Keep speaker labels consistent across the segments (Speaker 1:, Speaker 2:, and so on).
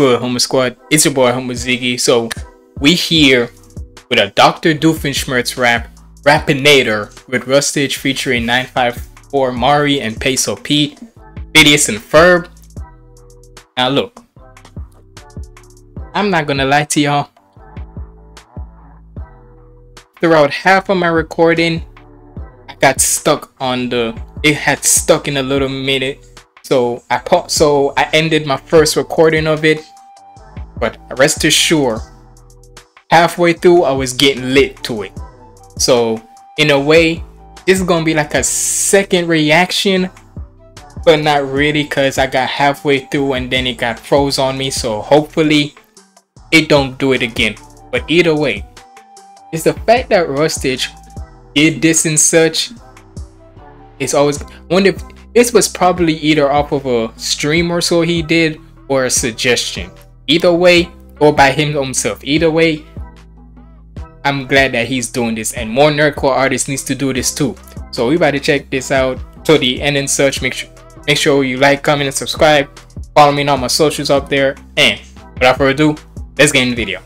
Speaker 1: good, Squad? It's your boy, Humble Ziggy. So, we here with a Dr. Doofenshmirtz rap, Rappinator, with Rustage featuring 954 Mari and Peso Pete, Phineas and Ferb. Now, look, I'm not gonna lie to y'all. Throughout half of my recording, I got stuck on the. It had stuck in a little minute so I so I ended my first recording of it, but rest assured, halfway through I was getting lit to it. So in a way, this is gonna be like a second reaction, but not really because I got halfway through and then it got froze on me. So hopefully, it don't do it again. But either way, it's the fact that Rustage did this and such. It's always one of this was probably either off of a stream or so he did or a suggestion. Either way, or by him himself. Either way, I'm glad that he's doing this and more nerdcore artists needs to do this too. So we about to check this out to the end and such. Make sure make sure you like, comment, and subscribe. Follow me on all my socials up there. And without further ado, let's get in the video.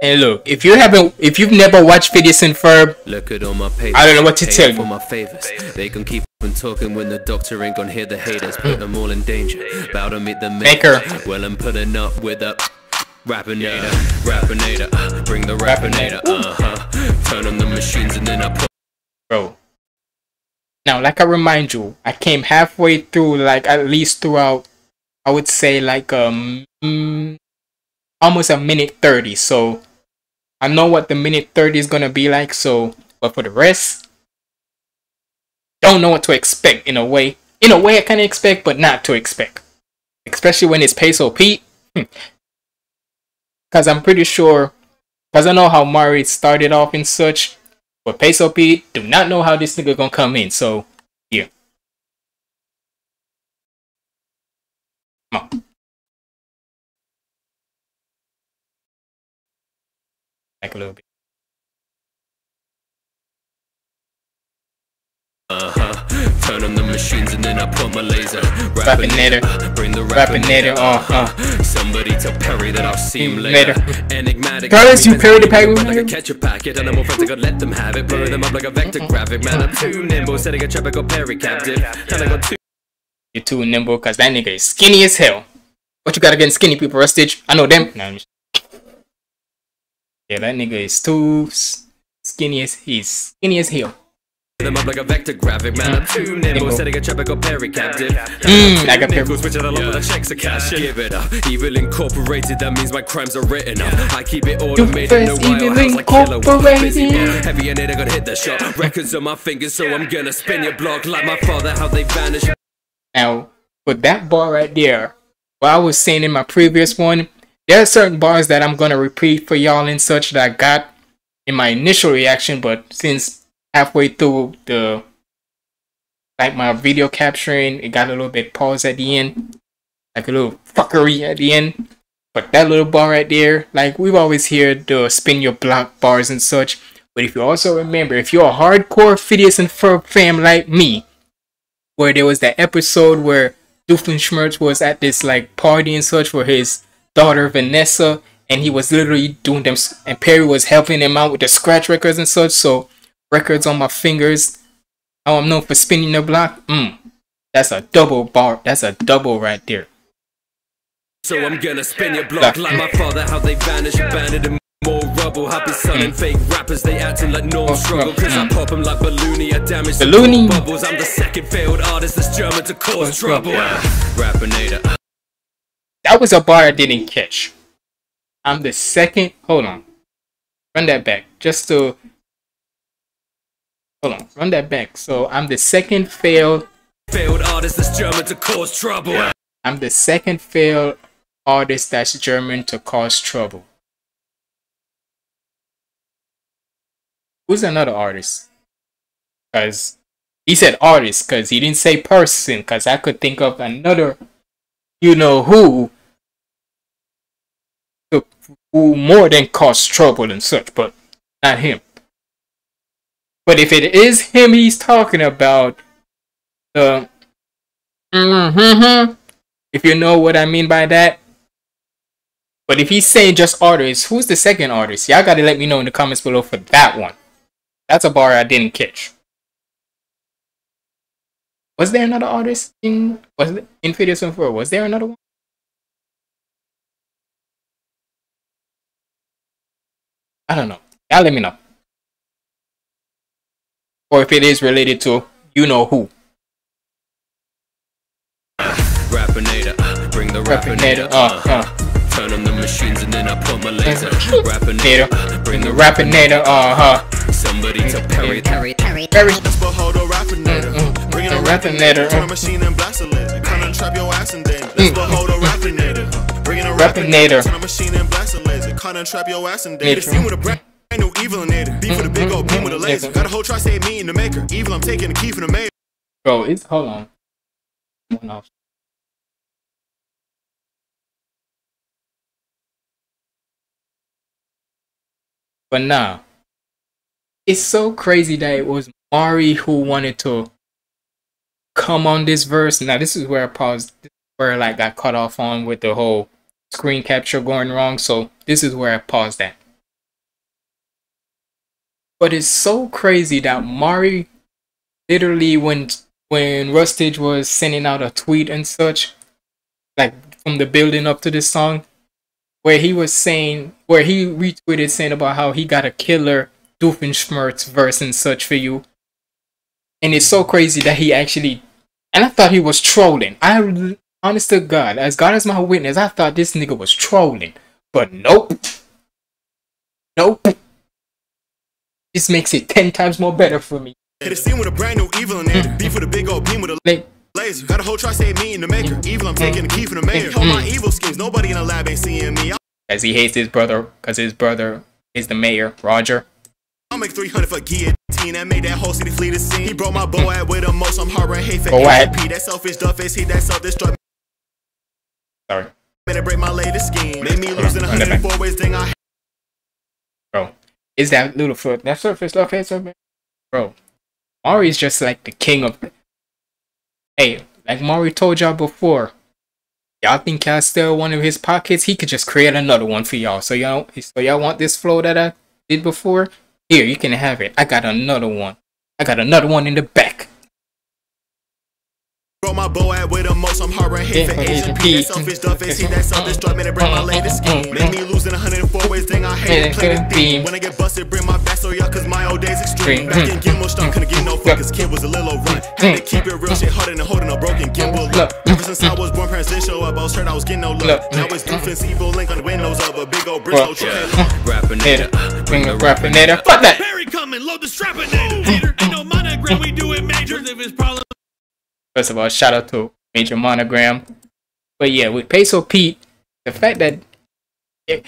Speaker 1: And look, if you haven't, if you've never watched Phineas and Ferb, look at all my papers. I don't know what to tell you. For my favors. They can keep on talking when the doctor ain't gonna hear the haters, put them all in danger. About to meet the maker. Well, I'm putting up with a rappinator, rappinator. Uh, bring the rappinator. Uh huh. Turn on the machines and then I put. Bro. Now, like I remind you, I came halfway through, like at least throughout. I would say like um. almost a minute 30 so I know what the minute 30 is gonna be like, so but for the rest, don't know what to expect in a way. In a way I kinda expect, but not to expect. Especially when it's Peso Pete. Hmm. Cause I'm pretty sure cause I know how Mari started off and such. But Peso Pete do not know how this nigga gonna come in, so yeah. Come on. Like a little bit. Uh-huh. Turn on the machines and then I put my laser. Rappinator. Bring the rappinator. Uh-huh. Somebody to Perry that I'll see him later. Enigmatic. Carlos, you parry the pack. Like a ketchup packet and I'm I let them have it. Blow them up like a vector graphic. Man, I'm too nimble. Setting a trap, I got Perry captive. And I got two. You're too nimble because that nigga is skinny as hell. What you got against skinny people, Rustage? I know them. No, yeah, that nigga is too skinny as he's skinny as hell. Them up like a vector graphic, man. I'm too mm. nimble, setting a trap, I got Perry captive. Mmm, I got Perry. Switch it along with the checks of cash. Give it up. Evil incorporated, that means my crimes are written up. I keep it automated, no wild house like killer. Busy heavy and it, I gotta hit the shot. Records on my fingers, so I'm gonna spin your block like my father, how they vanish. Now, with that bar right there, what I was saying in my previous one, there are certain bars that I'm gonna repeat for y'all and such that I got in my initial reaction, but since halfway through the like my video capturing, it got a little bit paused at the end, like a little fuckery at the end. But that little bar right there, like we've always heard the spin your block bars and such. But if you also remember, if you're a hardcore Phineas and Ferb fan like me, where there was that episode where Doofenshmirtz was at this like party and such for his daughter Vanessa, and he was literally doing them. And Perry was helping him out with the scratch records and such. So records on my fingers. How I'm known for spinning the block. Mm, that's a double bar. That's a double right there. So I'm gonna spin your block like my father. How they vanish, abandoned and more rubble. Happy selling mm. fake rappers, they acting like no struggle. Cause mm. I pop them like Balloony, I damage Balloony. bubbles. I'm the second failed artist that's German to cause trouble. Rappinator that was a bar I didn't catch. I'm the second. Hold on. Run that back. Just to. Hold on. Run that back. So I'm the second failed. Failed artist that's German to cause trouble. I'm the second failed artist that's German to cause trouble. Who's another artist? Because he said artist because he didn't say person because I could think of another you know who who more than cause trouble and such, but not him. But if it is him he's talking about, the mm-hmm, if you know what I mean by that. But if he's saying just artists, who's the second artist? Y'all gotta let me know in the comments below for that one. That's a bar I didn't catch. Was there another artist in was it in Infinity 4? Was there another one? I don't know. Y'all let me know. Or if it is related to you know who. Rappinator, uh, bring the Rappinator, uh, uh, uh. Turn on the machines and then I put my laser. Rappinator, uh, bring the Rappinator, uh huh. Somebody to Perry, Perry, Perry, Perry. Let's behold a Rappinator. Mm, mm, mm. Bring a Rappinator. Turn a machine and blast a lid. Come and trap your ass and then. Let's behold a Rappinator. Bring a Rappinator. Turn a machine and blast Come and trap your ass and then. It's with a brand new evil in it. Beef with a big old beam with a laser. Got a whole try say me in the maker. Evil, I'm taking the key from the mayor. Bro, it's hold on. One off. But nah, it's so crazy that it was Mari who wanted to come on this verse. Now this is where I paused, where I like got cut off on with the whole screen capture going wrong. So this is where I paused at. But it's so crazy that Mari literally when when Rustage was sending out a tweet and such, like from the building up to this song, where he was saying, where he retweeted saying about how he got a killer Doofenshmirtz verse and such for you. And it's so crazy that he actually, and I thought he was trolling. I, honest to God, as God is my witness, I thought this nigga was trolling. But nope. Nope. This makes it 10 times more better for me. Hit a scene with a brand new evil in it. Mm. Beef with a big old beam with a like, laser. Got a whole try say me in the maker. Mm. Evil, I'm taking the key from the mm. mayor. All my evil schemes, nobody in the lab ain't seeing me. As he hates his brother, because his brother is the mayor, Roger. I'll make 300 for guillotine. That made that whole city flee the scene. He broke my bow at with the most. I'm hard hate for. That selfish duff is he that self destruct. Sorry. Better break my latest scheme. Made me lose in 104 ways. Thing I. Bro, is that little foot that surface love face man? Bro, Mari's just like the king of. Hey, like Mari told y'all before, y'all think y'all still one of his pockets? He could just create another one for y'all. So y'all, so y'all want this flow that I did before? Here, you can have it. I got another one. I got another one in the back. Bro, my bow at with the most. I'm hard hit for Asian P. That selfish stuff is he that self destruct. bring my latest scheme. Make me lose in 104 ways. Thing I hate play the theme. When I get busted, bring my back so y'all, cause my old days extreme. Back in gimbal, stop, couldn't get no focus. Kid was a little run. Had to keep it real shit harder than holding a broken gimbal. Look, ever since I was born, parents didn't show up. I was hurt, I was getting no love. Now it's doofus, evil link on the windows of a big old Bristol truck. Rappinator, bring a rappinator. Fuck that. Perry coming, load the strapinator. Peter, ain't no monogram, we do it major. If it's problem. First of all, shout out to Major Monogram. But yeah, with Peso Pete, the fact that it,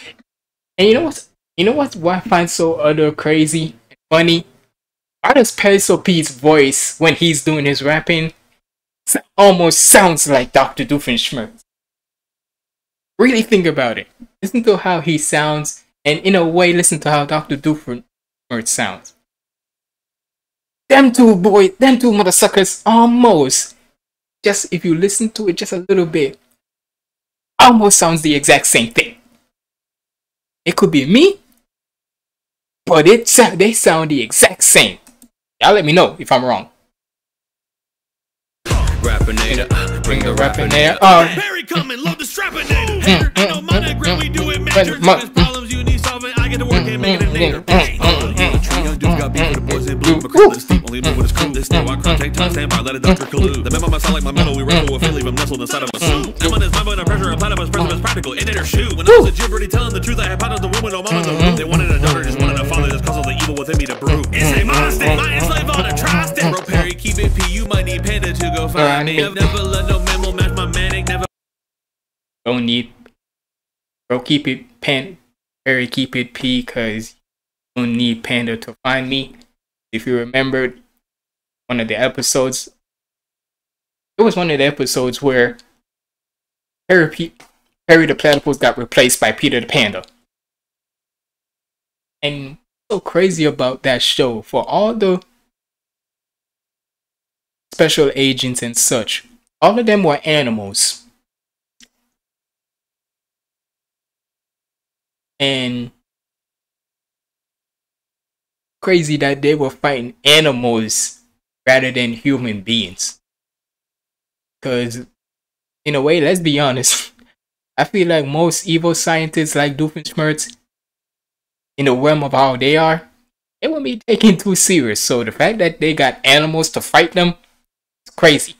Speaker 1: and you know what you know what what I find so other crazy and funny? Why does Peso Pete's voice when he's doing his rapping almost sounds like Dr. Doofenshmirtz? Really think about it. Listen to how he sounds, and in a way, listen to how Dr. Doofenshmirtz sounds. Them two boy, them two mother suckers almost just if you listen to it just a little bit, almost sounds the exact same thing. It could be me, but it they sound the exact same. Y'all let me know if I'm wrong. Rappinator, bring the rappinator. Uh, Harry coming, load the strapinator. Mm, mm, no monogram, we do it major. Problems you need solving, I get to work and make it a nader. Young dudes got beef with the boys in blue, only know what it's cool. They still I can't take time, stand by, let a doctor collude. The memo might sound like my metal, we wrestle with leave him nestled inside of a suit. I'm on his mind, but under pressure, and platypus, present practical, in it or shoe. When I was a gibberty telling the truth, I had potted the woman, no mama, no They wanted a daughter, just wanted a father, just cause the evil within me to brew. It's a monster, my on a. Bro, Perry, keep it P, you might need Panda to go find me. I've never let no memo match my manic, never. Don't need. Bro, keep it pan. Perry, keep it P, cause you don't need Panda to find me. If you remembered one of the episodes, it was one of the episodes where Perry, Perry the Platypus got replaced by Peter the Panda. And so crazy about that show for all the special agents and such, all of them were animals. And crazy that they were fighting animals rather than human beings. Because, in a way, let's be honest, I feel like most evil scientists like Doofenshmirtz, in the realm of how they are, they won't be taken too serious. So the fact that they got animals to fight them, it's crazy.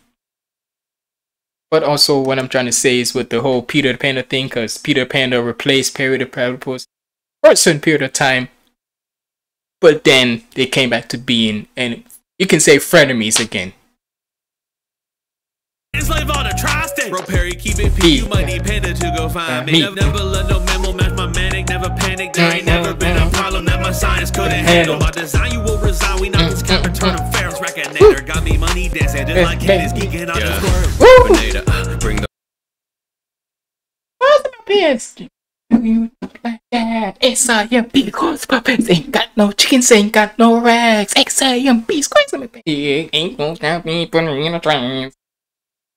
Speaker 1: But also, what I'm trying to say is with the whole Peter the Panda thing, because Peter Panda replaced Perry the Platypus for a certain period of time, but then they came back to being, and you can say frenemies again. Slave on a tri-state. Bro, Perry, keep it P. You might need Panda to go find me. Never let no memo match my manic. Never panic. There ain't never been a problem that my science couldn't handle. My design, you money dancing just like Candace geeking on the squirrel. Uh, bring the. Where's my pants? You like that? SIMP cause puppets ain't got no chickens, ain't got no rags. XIMP squares ain't gonna stop me putting in a trance.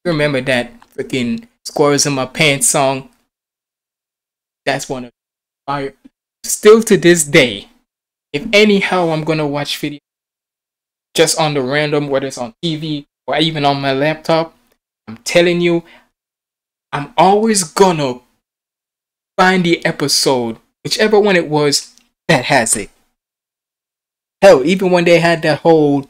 Speaker 1: Remember that freaking Squirrels in My Pants song? That's one of fire. Still to this day, if anyhow I'm gonna watch video just on the random, whether it's on TV or even on my laptop, I'm telling you, I'm always gonna find the episode, whichever one it was, that has it. Hell, even when they had that whole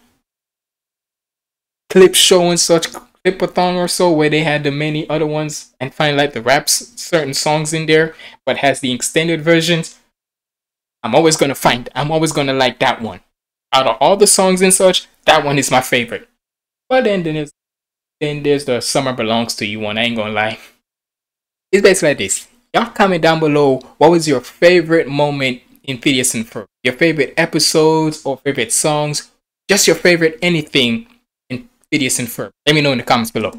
Speaker 1: clip show and such clipathon or so where they had the many other ones and find like the raps certain songs in there but has the extended versions i'm always gonna find i'm always gonna like that one out of all the songs and such that one is my favorite but then then there's then there's the summer belongs to you one i ain't gonna lie it's basically like this y'all comment down below what was your favorite moment in Phineas and Ferb your favorite episodes or favorite songs just your favorite anything Phineas and Ferb? Let me know in the comments below.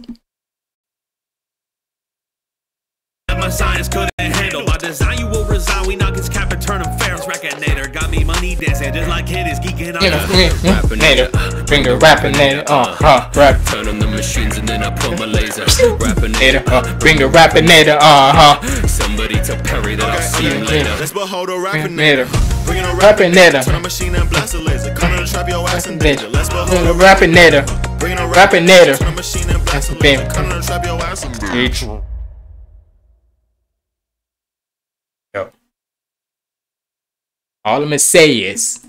Speaker 1: My science couldn't handle my design. You will resign. We knock his cap and turn him Ferris Rackinator. Got me money dancing just like kid geeking on the rappinator. Bring the rappinator. Uh huh. Rap. Turn on the machines and then I put my laser. Rappinator. Uh, bring the rappinator. Uh huh. Somebody tell Perry that I'll see him later. Let's behold a rappinator. Bring a rappinator. Turn a machine and blast a laser. Come and trap your ass in danger. Let's behold a rappinator. Rapping native. That's the thing. Yo. All I'm gonna say is,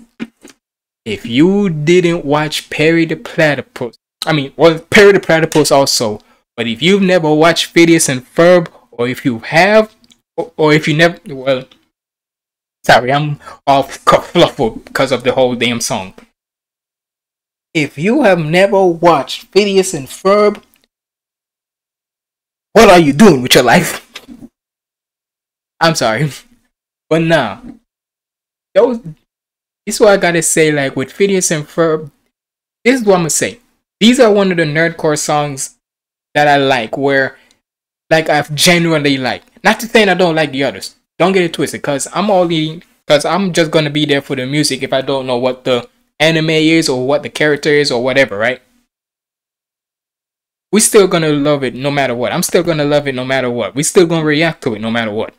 Speaker 1: if you didn't watch Perry the Platypus, I mean, well, Perry the Platypus also, but if you've never watched Phineas and Ferb, or if you have, or, or if you never, well, sorry, I'm off fluffle because of the whole damn song. If you have never watched Phineas and Ferb, what are you doing with your life? I'm sorry. But now, those this is what I gotta say, like with Phineas and Ferb, this is what I'm gonna say. These are one of the nerdcore songs that I like, where like I've genuinely like. Not to say I don't like the others. Don't get it twisted, cause I'm only cause I'm just gonna be there for the music if I don't know what the anime is or what the character is or whatever, right? we still gonna love it no matter what. I'm still gonna love it no matter what. We still gonna react to it no matter what.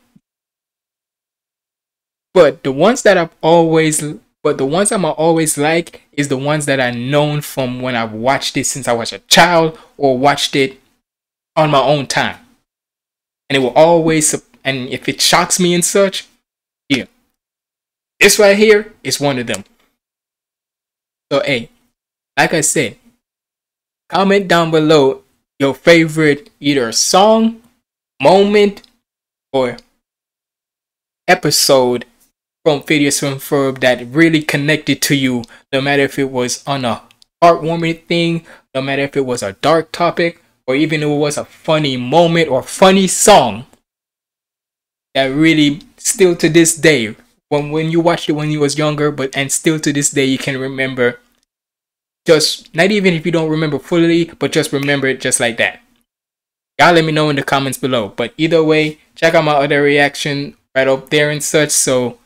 Speaker 1: But the ones that I've always but the ones I'm always like is the ones that are known from when I've watched it since I was a child or watched it on my own time. And it will always and if it shocks me and such, yeah. This right here is one of them. So, hey, like I said, comment down below your favorite either song, moment, or episode from Phineas from Ferb that really connected to you, no matter if it was on a heartwarming thing, no matter if it was a dark topic, or even if it was a funny moment or funny song that really still to this day when when you watched it when you was younger, but and still to this day you can remember. Just not even if you don't remember fully, but just remember it just like that. Y'all let me know in the comments below. But either way, check out my other reaction right up there and such. So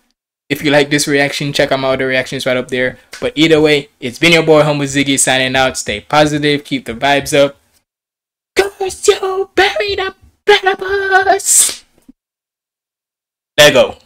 Speaker 1: if you like this reaction, check out my other reactions right up there. But either way, it's been your boy Humble Ziggy signing out. Stay positive, keep the vibes up. Cause you buried a platypus. Lego.